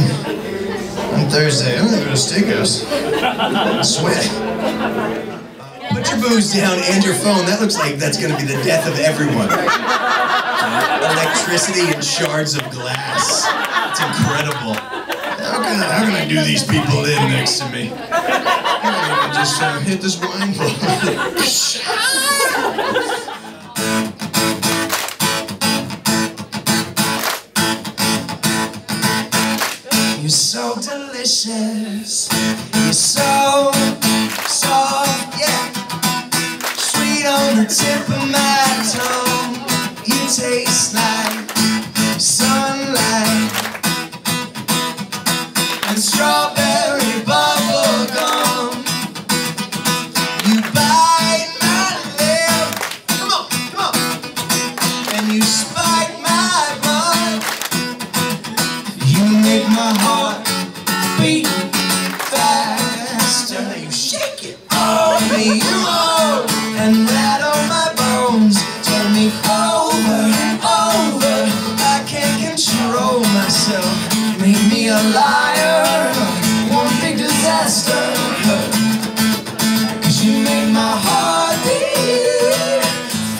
Thursday. I'm gonna go to steakhouse. Sweat. Put your booze down and your phone. That looks like that's gonna be the death of everyone. Electricity and shards of glass. It's incredible. How can, how can I do these people in next to me? I just uh, hit this wine You're so delicious. You're so soft, yeah. Sweet on the tip of my tongue. You taste like sunlight and strawberry me, roll and rattle my bones. Turn me over over. I can't control myself. Make me a liar. One big disaster. Cause you make my heart beat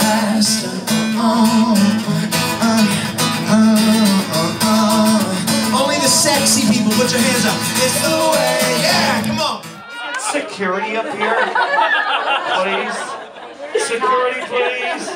faster. Oh, uh, uh, uh. Only the sexy people, put your hands up. It's the way, yeah, come on. Security up here, please. Security, please.